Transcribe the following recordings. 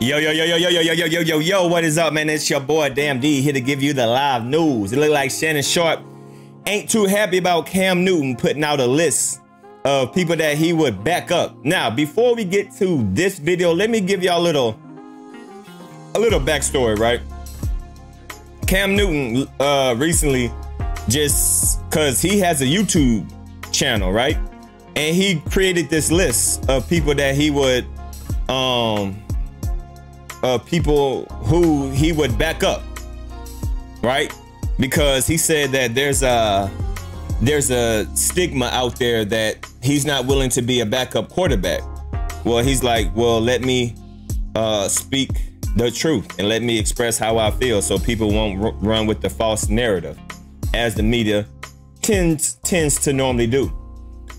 Yo, yo, yo, yo, yo, yo, yo, yo, yo, yo, yo, what is up, man? It's your boy, Damn D, here to give you the live news. It look like Shannon Sharpe ain't too happy about Cam Newton putting out a list of people that he would back up. Now, before we get to this video, let me give y'all a little, a little backstory, right? Cam Newton uh, recently, just cause he has a YouTube channel, right? And he created this list of people that he would, um, uh, people who he would back up, right? Because he said that there's a there's a stigma out there that he's not willing to be a backup quarterback. Well, he's like, well, let me uh, speak the truth and let me express how I feel, so people won't run with the false narrative, as the media tends tends to normally do.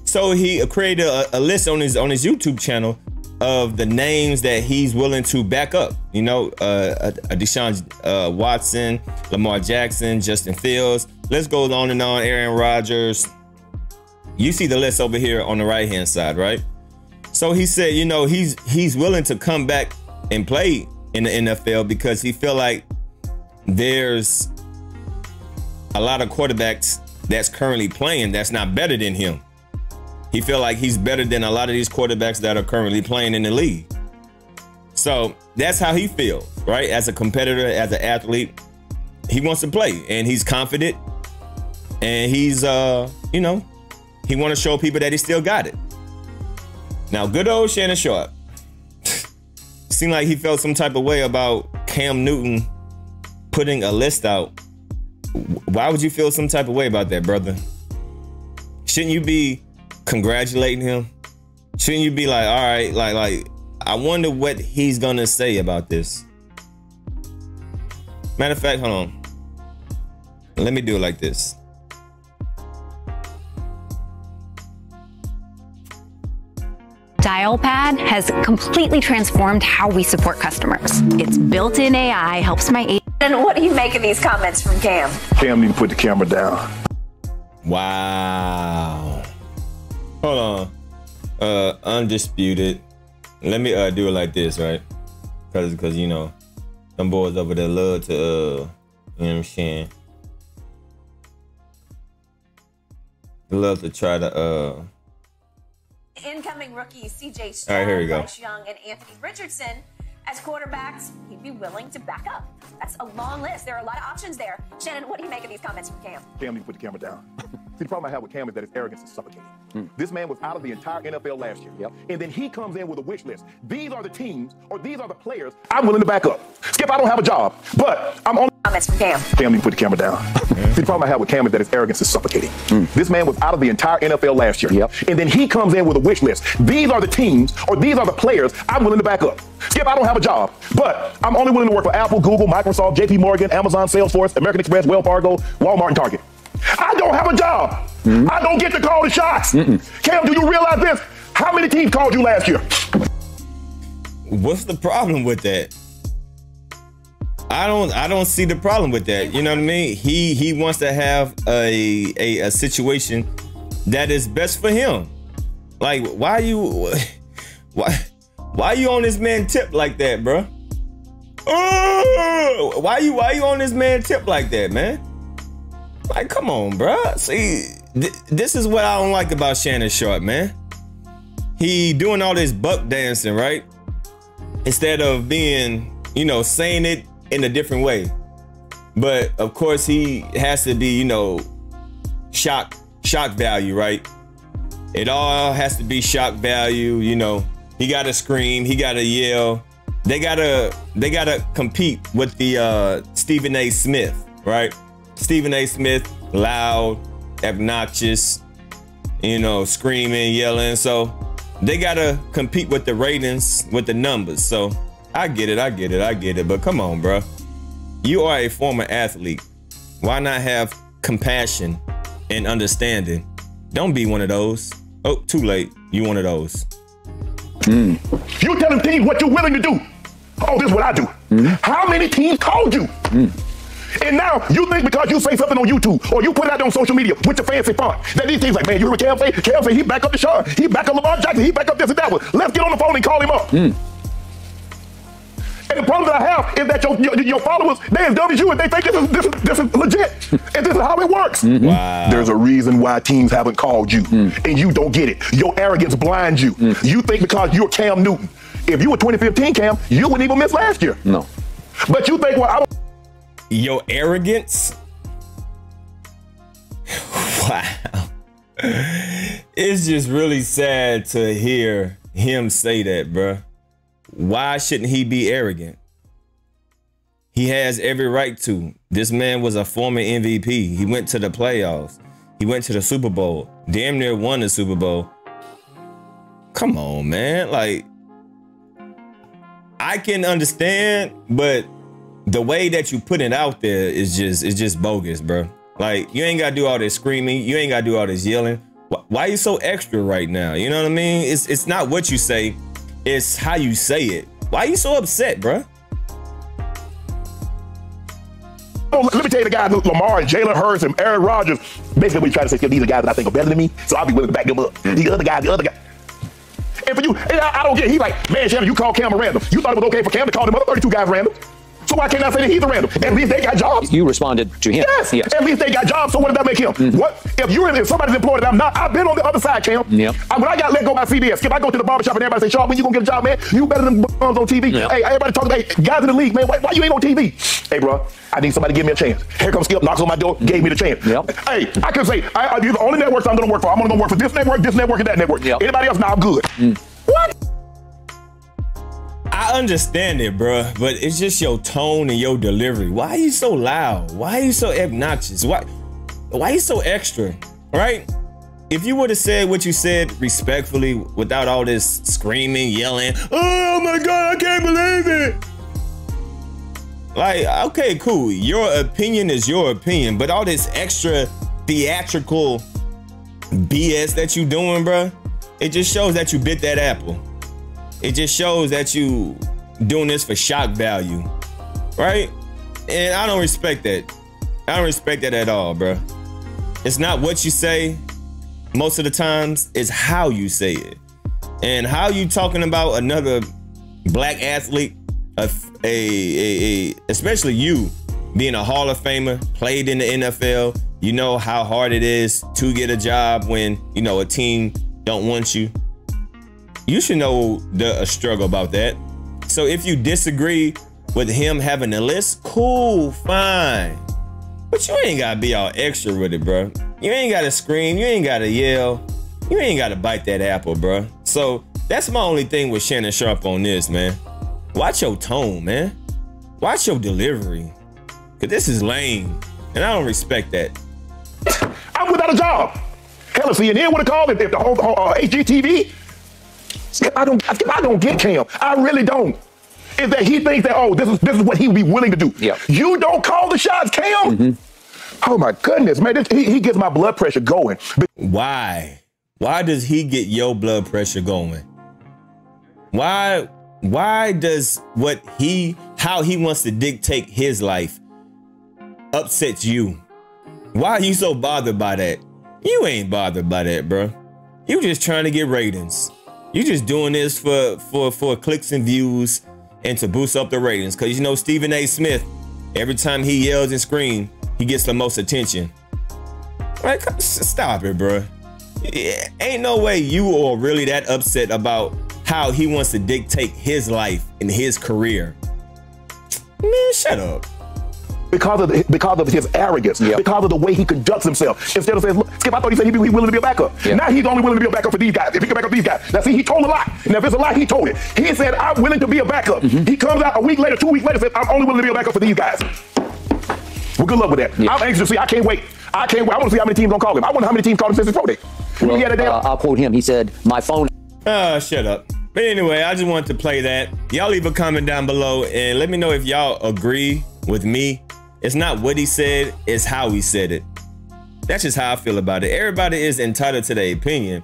So he created a, a list on his on his YouTube channel of the names that he's willing to back up. You know, uh, a, a Deshaun uh, Watson, Lamar Jackson, Justin Fields. Let's go on and on. Aaron Rodgers. You see the list over here on the right hand side, right? So he said, you know, he's he's willing to come back and play in the NFL because he feel like there's a lot of quarterbacks that's currently playing that's not better than him. He feel like he's better than a lot of these quarterbacks that are currently playing in the league. So that's how he feels, right? As a competitor, as an athlete, he wants to play and he's confident and he's uh, you know, he want to show people that he still got it. Now, good old Shannon Sharpe. Seemed like he felt some type of way about Cam Newton putting a list out. Why would you feel some type of way about that, brother? Shouldn't you be congratulating him? Shouldn't you be like, all right, like, like, I wonder what he's gonna say about this. Matter of fact, hold on. Let me do it like this. Dialpad has completely transformed how we support customers. Its built-in AI helps my agent. And what do you make of these comments from Cam? Cam need to put the camera down. Wow. Hold on. Uh, undisputed. Let me uh do it like this, right? Cause, cause you know, some boys over there love to uh, you know what I'm saying. Love to try to uh. Incoming rookies CJ All right, here we go. Bryce Young, and Anthony Richardson as quarterbacks he'd be willing to back up. That's a long list. There are a lot of options there. Shannon, what do you make of these comments from Cam? Cam need to put the camera down. See, the problem I have with Cam is that his arrogance is suffocating. Hmm. This man was out of the entire NFL last year. Yep. And then he comes in with a wish list. These are the teams or these are the players I'm willing to back up. Skip, I don't have a job, but I'm on. Comments from Cam. Cam need to put the camera down. See, the problem I have with Cam is that his arrogance is suffocating. Hmm. This man was out of the entire NFL last year. Yep. And then he comes in with a wish list. These are the teams or these are the players I'm willing to back up. Skip, I don't have a job, but I'm only willing to work for Apple, Google, Microsoft, JP Morgan, Amazon, Salesforce, American Express, Wells Fargo, Walmart, and Target. I don't have a job. Mm-hmm. I don't get to call the shots. Cam, do you realize this? How many teams called you last year? What's the problem with that? I don't I don't see the problem with that. You know what I mean? He he wants to have a a, a situation that is best for him. Like why you why why you on this man tip like that, bro? Oh, uh, why you why you on this man tip like that, man? Like come on, bro. See, th- this is what I don't like about Shannon Sharpe, man. He doing all this buck dancing, right? Instead of being, you know, saying it in a different way. But of course, he has to be, you know, shock, shock value, right? It all has to be shock value, you know. He gotta scream, he gotta yell. They gotta, they gotta compete with the uh, Stephen A. Smith, right? Stephen A. Smith, loud, obnoxious, you know, screaming, yelling. So they gotta compete with the ratings, with the numbers. So I get it, I get it, I get it. But come on, bro. You are a former athlete. Why not have compassion and understanding? Don't be one of those. Oh, too late. You one of those. Hmm. You telling teams what you're willing to do. Oh, this is what I do. Hmm. How many teams called you? Hmm. And now you think because you say something on YouTube or you put it out on social media with your fancy font that these teams like, man, you heard what Cam say? Cam say he back up the Deshaun, he back up Lamar Jackson, he back up this and that one. Let's get on the phone and call him up. Hmm. And the problem that I have is that your, your, your followers, they as dumb as you, and they think this is, this is, this is legit. Hmm. and this is how it works. Mm-hmm. Wow. There's a reason why teams haven't called you, hmm. and you don't get it. Your arrogance blinds you. You think because you're Cam Newton. If you were 2015 Cam, you wouldn't even miss last year. No. But you think, well, I don't. Your arrogance? Wow. It's just really sad to hear him say that, bruh. Why shouldn't he be arrogant? He has every right to. This man was a former MVP. He went to the playoffs. He went to the Super Bowl. Damn near won the Super Bowl. Come on, man. Like, I can understand, but the way that you put it out there is just it's just bogus, bro. Like, you ain't gotta do all this screaming. You ain't gotta do all this yelling. Wh- Why you so extra right now? You know what I mean? It's it's not what you say, it's how you say it. Why you so upset, bro? Oh, let me tell you the guys, Lamar and Jalen Hurts and Aaron Rodgers. Basically, we try to say these are guys that I think are better than me, so I'll be willing to back them up. The other guy, the other guy. And for you, and I, I don't get. it. He's like, man, Shannon, you called Cam random. You thought it was okay for Cam to call them other 32 guys random. So why can't I say that he's a random? At least they got jobs. You responded to him. Yes. Yes. At least they got jobs. So what does that make him? Mm-hmm. What if you're if somebody's employed and I'm not? I've been on the other side, Cam. Yep. I, when I got let go by CBS, if I go to the barbershop and everybody say, Sean, when you gonna get a job, man? You better than bums on TV. Yep. Hey, everybody talking about hey, guys in the league, man. Why, why you ain't on TV? Hey, bro, I need somebody to give me a chance. Here comes Skip, knocks on my door, gave me the chance. Yep. Hey, I can say I, I, you're the only networks I'm gonna work for. I'm gonna work for this network, this network, and that network. Yep. Anybody else? Now I'm good. Mm. What? I understand it, bruh, but it's just your tone and your delivery. Why are you so loud? Why are you so obnoxious? Why why are you so extra? Right? If you would have said what you said respectfully without all this screaming, yelling, oh my god, I can't believe it. Like, okay, cool. Your opinion is your opinion, but all this extra theatrical BS that you doing, bruh, it just shows that you bit that apple. It just shows that you doing this for shock value, right? And I don't respect that. I don't respect that at all, bro. It's not what you say. Most of the times, it's how you say it, and how you talking about another black athlete, a, a, a, a especially you being a Hall of Famer, played in the NFL. You know how hard it is to get a job when you know a team don't want you you should know the a struggle about that. So if you disagree with him having a list, cool, fine. But you ain't gotta be all extra with it, bro. You ain't gotta scream, you ain't gotta yell, you ain't gotta bite that apple, bro. So that's my only thing with Shannon Sharpe on this, man. Watch your tone, man. Watch your delivery. Cause this is lame. And I don't respect that. I'm without a job. Hell, if CNN would have called if, if the whole, whole uh, HGTV. Skip, I don't, Skip, I don't get Cam. I really don't. Is that he thinks that oh this is this is what he would be willing to do. Yeah. You don't call the shots, Cam. Mm-hmm. Oh my goodness, man! This, he, he gets my blood pressure going. Why? Why does he get your blood pressure going? Why why does what he how he wants to dictate his life upsets you? Why are you so bothered by that? You ain't bothered by that, bro. You just trying to get ratings. You just doing this for for for clicks and views and to boost up the ratings. Cause you know Stephen A. Smith, every time he yells and screams, he gets the most attention. Like, stop it, bro. Ain't no way you are really that upset about how he wants to dictate his life and his career. Man, shut up. Because of the, because of his arrogance, Yep. because of the way he conducts himself. Instead of saying, "Look, Skip, I thought he said he'd be willing to be a backup." Yep. Now he's only willing to be a backup for these guys. If he can back up these guys, now see, he told a lie. Now if it's a lie, he told it. He said, "I'm willing to be a backup." Mm-hmm. He comes out a week later, two weeks later, says, "I'm only willing to be a backup for these guys." Well, good luck with that. Yeah. I'm anxious to see. I can't wait. I can't wait. I want to see how many teams gonna call him. I wonder how many teams called him since his pro day. Well, he had a damn. uh, I'll quote him. He said, "My phone Ah, shut up. But anyway, I just wanted to play that. Y'all leave a comment down below and let me know if y'all agree with me. It's not what he said, it's how he said it. That's just how I feel about it. Everybody is entitled to their opinion.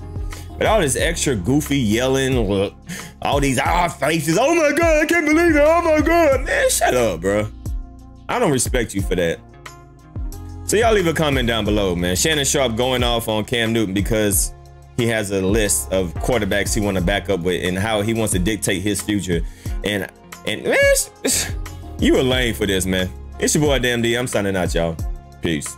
But all this extra goofy yelling, look, all these ah faces, oh my god, I can't believe it, oh my god. Man, shut up, bro. I don't respect you for that. So y'all leave a comment down below, man. Shannon Sharpe going off on Cam Newton because he has a list of quarterbacks he want to back up with and how he wants to dictate his future. And And man, you a lame for this, man. It's your boy Damn D. I'm signing out, y'all. Peace.